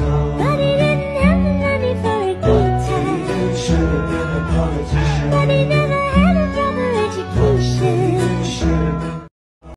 But he didn't have the money for a good time. time. he should have been a politician. But he never